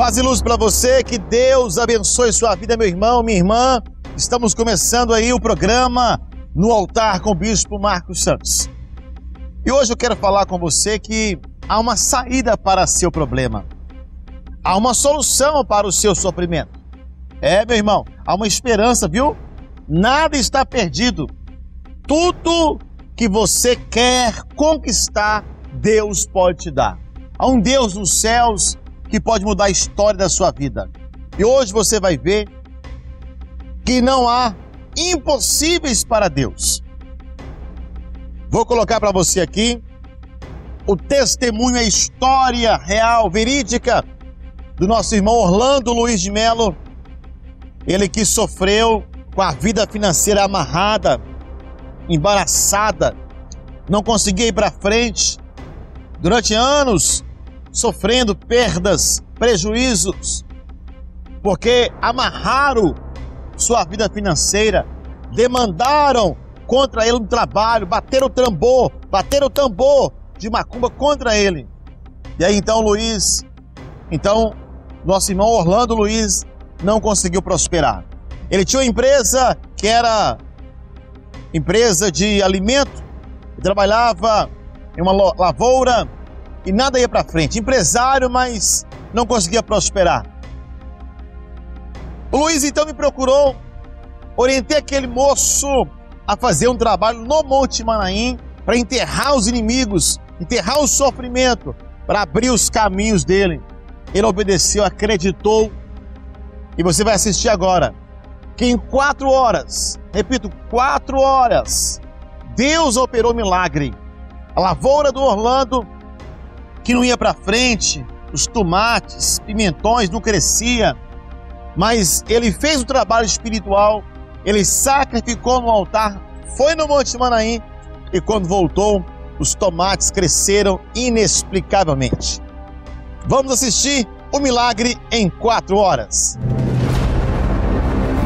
Paz e luz para você, que Deus abençoe sua vida, meu irmão, minha irmã. Estamos começando aí o programa No Altar com o Bispo Marcos Santos. E hoje eu quero falar com você que há uma saída para seu problema. Há uma solução para o seu sofrimento. É, meu irmão, há uma esperança, viu? Nada está perdido. Tudo que você quer conquistar, Deus pode te dar. Há um Deus nos céus que pode mudar a história da sua vida. E hoje você vai ver que não há impossíveis para Deus. Vou colocar para você aqui o testemunho, a história real, verídica do nosso irmão Orlando Luiz de Melo. Ele que sofreu com a vida financeira amarrada, embaraçada, não conseguia ir para frente. Durante anos, sofrendo perdas, prejuízos, porque amarraram sua vida financeira, demandaram contra ele um trabalho, bateram o tambor, bateram o tambor de macumba contra ele. E aí então Luiz, então nosso irmão Orlando Luiz não conseguiu prosperar. Ele tinha uma empresa que era empresa de alimento, trabalhava em uma lavoura e nada ia para frente. Empresário, mas não conseguia prosperar. O Luiz então me procurou, orientei aquele moço a fazer um trabalho no Monte Manaim para enterrar os inimigos, enterrar o sofrimento, para abrir os caminhos dele. Ele obedeceu, acreditou. E você vai assistir agora que em quatro horas, repito, quatro horas, Deus operou milagre. A lavoura do Orlando que não ia para frente, os tomates, pimentões não crescia, mas ele fez o trabalho espiritual, ele sacrificou no altar, foi no Monte Manaim e quando voltou, os tomates cresceram inexplicavelmente. Vamos assistir o milagre em quatro horas.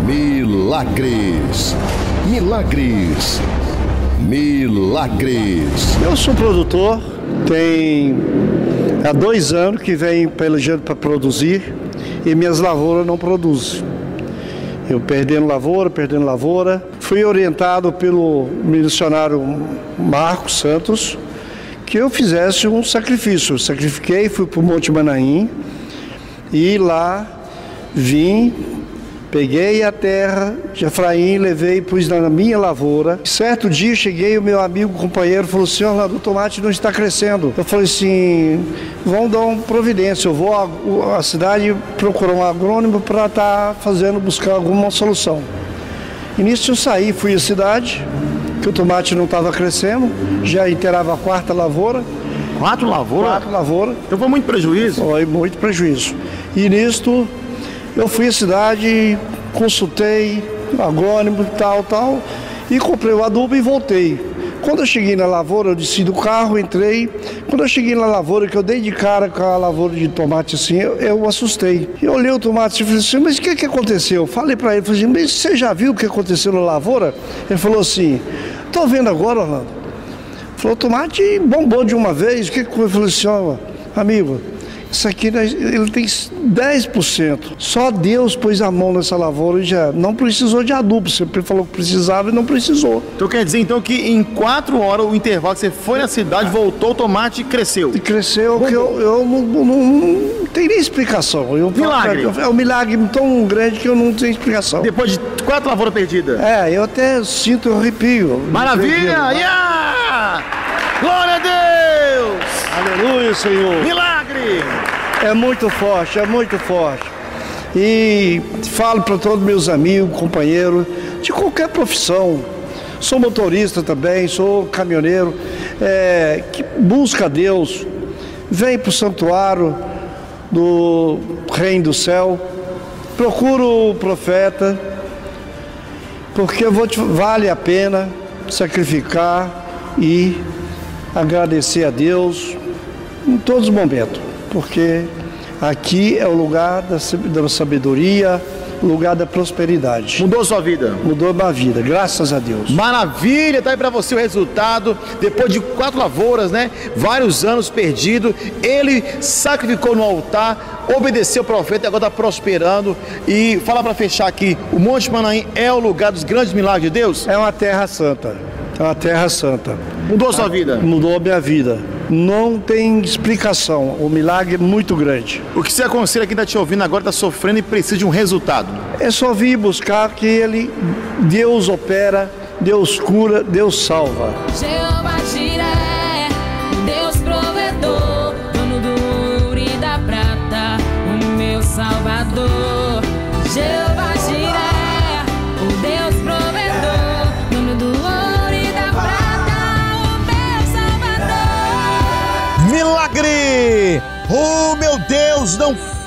Milagres, milagres, milagres. Eu sou produtor tem há dois anos que vem pelejando para produzir e minhas lavouras não produzem. Eu perdendo lavoura, perdendo lavoura. Fui orientado pelo missionário Marcos Santos que eu fizesse um sacrifício. Sacrifiquei, fui para o Monte Manaim e lá vim Peguei a terra de Efraim, levei e pus na minha lavoura. Certo dia cheguei, o meu amigo, companheiro, falou Orlando, o tomate não está crescendo. Eu falei assim: vão dar uma providência. Eu vou à, à cidade procurar um agrônomo para estar tá fazendo, buscar alguma solução. E nisso eu saí, fui à cidade, que o tomate não estava crescendo, já inteirava a quarta lavoura. Quatro lavouras? Quatro lavouras. Então foi muito prejuízo? Foi muito prejuízo. E nisto eu fui à cidade, consultei agrônimo e tal, tal, e comprei o adubo e voltei. Quando eu cheguei na lavoura, eu desci do carro, entrei. Quando eu cheguei na lavoura, que eu dei de cara com a lavoura de tomate assim, eu, eu assustei. Eu olhei o tomate e falei assim, mas o que, que aconteceu? Falei para ele, falei assim, mas você já viu o que aconteceu na lavoura? Ele falou assim, tô vendo agora, Orlando. Falou, tomate bombou de uma vez. O que, que eu falei assim, ó, amigo, isso aqui né, ele tem 10%. Só Deus pôs a mão nessa lavoura e já não precisou de adubo. Você falou que precisava e não precisou. Então quer dizer então que em quatro horas, o intervalo que você foi na cidade, voltou, o tomate e cresceu. E cresceu que eu, eu não, não, não, tem nem explicação. Eu, milagre. É um milagre tão grande que eu não tenho explicação. Depois de quatro lavouras perdidas. É, eu até sinto arrepio. Maravilha! Yeah! Glória a Deus! Aleluia, Senhor! Milagre! É muito forte, é muito forte. E falo para todos meus amigos, companheiros, de qualquer profissão. Sou motorista também, sou caminhoneiro, é, que busca Deus, vem para o santuário do Reino do Céu, procura o profeta, porque te, vale a pena sacrificar e agradecer a Deus em todos os momentos porque aqui é o lugar da sabedoria, lugar da prosperidade. Mudou sua vida? Mudou a minha vida, graças a Deus. Maravilha, tá aí para você o resultado. Depois de quatro lavouras, né? Vários anos perdido, ele sacrificou no altar, obedeceu o profeta e agora está prosperando. E fala para fechar aqui: o Monte Manaim é o lugar dos grandes milagres de Deus? É uma terra santa. É uma terra santa. Mudou sua vida? Mudou a minha vida. Não tem explicação. O milagre é muito grande. O que você aconselha quem está te ouvindo agora, está sofrendo e precisa de um resultado? É só vir buscar que ele, Deus opera, Deus cura, Deus salva. Jeová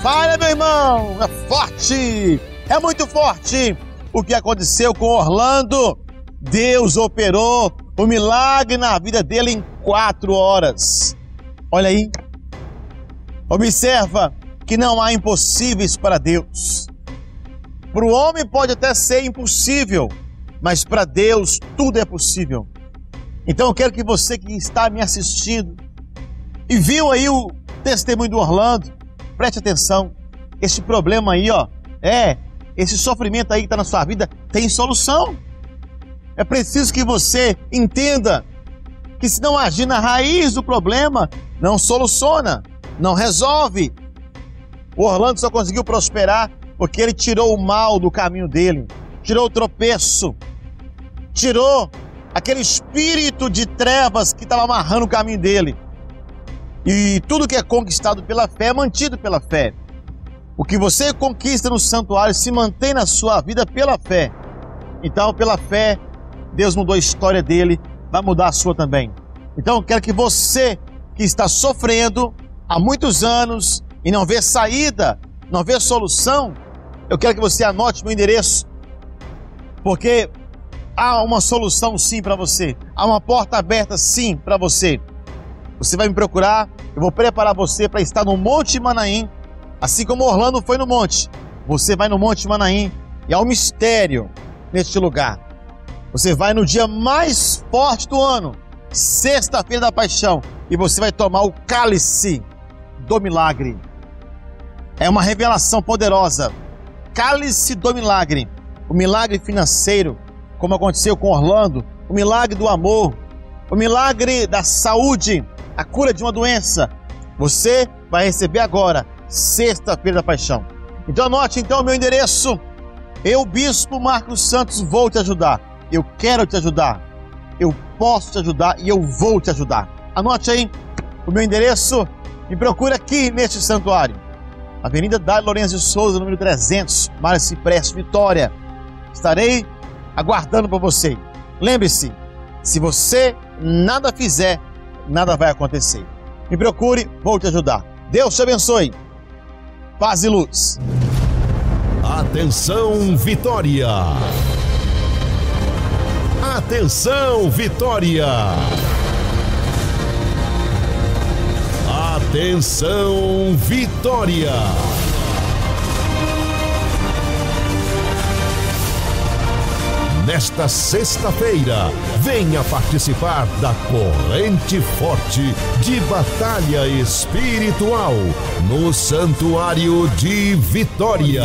falha, meu irmão! É forte! É muito forte! O que aconteceu com Orlando? Deus operou o milagre na vida dele em quatro horas. Olha aí. Observa que não há impossíveis para Deus. Para o homem pode até ser impossível, mas para Deus tudo é possível. Então eu quero que você que está me assistindo e viu aí o testemunho do Orlando, preste atenção. Esse problema aí, ó, é, esse sofrimento aí que está na sua vida tem solução. É preciso que você entenda que se não agir na raiz do problema, não soluciona, não resolve. O Orlando só conseguiu prosperar porque ele tirou o mal do caminho dele, tirou o tropeço, tirou aquele espírito de trevas que estava amarrando o caminho dele. E tudo que é conquistado pela fé é mantido pela fé. O que você conquista no santuário se mantém na sua vida pela fé. Então, pela fé, Deus mudou a história dele, vai mudar a sua também. Então, eu quero que você que está sofrendo há muitos anos e não vê saída, não vê solução, eu quero que você anote meu endereço, porque há uma solução sim para você, há uma porta aberta sim para você. Você vai me procurar, eu vou preparar você para estar no Monte Manaim, assim como Orlando foi no monte. Você vai no Monte Manaim e há um mistério neste lugar. Você vai no dia mais forte do ano, sexta-feira da paixão, e você vai tomar o cálice do milagre. É uma revelação poderosa. Cálice do milagre. O milagre financeiro, como aconteceu com Orlando, o milagre do amor, o milagre da saúde, a cura de uma doença. Você vai receber agora, sexta-feira da paixão. Então anote então o meu endereço. Eu, Bispo Marcos Santos, vou te ajudar. Eu quero te ajudar. Eu posso te ajudar e eu vou te ajudar. Anote aí o meu endereço. Me procure aqui neste santuário. Avenida Dário Lourenço de Souza, número 300, Mário Cipreste, Vitória. Estarei aguardando por você. Lembre-se, se você nada fizer, nada vai acontecer. Me procure, vou te ajudar. Deus te abençoe. Paz e luz. Atenção, Vitória! Atenção, Vitória! Atenção, Vitória! Nesta sexta-feira, venha participar da corrente forte de batalha espiritual no Santuário de Vitória.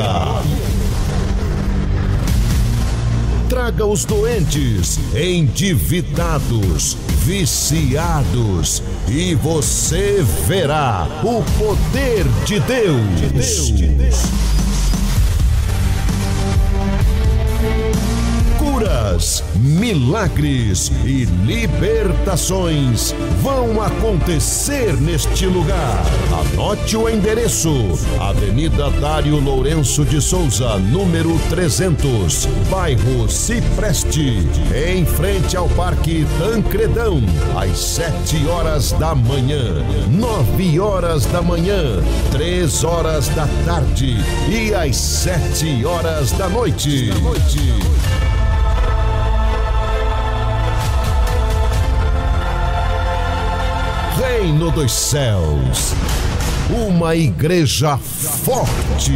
Traga os doentes, endividados, viciados, e você verá o poder de Deus. Curas, milagres e libertações vão acontecer neste lugar. Anote o endereço: Avenida Dário Lourenço de Souza, número 300, bairro Cipreste, em frente ao Parque Tancredão, às 7 horas da manhã, 9 horas da manhã, 3 horas da tarde e às 7 horas da noite. Reino dos Céus. Uma igreja forte.